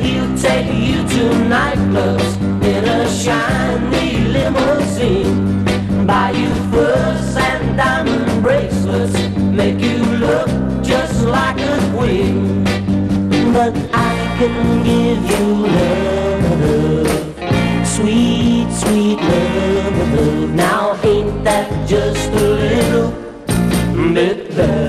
He'll take you to nightclubs in a shiny limousine. Buy you furs and diamond bracelets, make you look just like a queen. But I can give you love, sweet, sweet love. Now ain't that just a little bit better?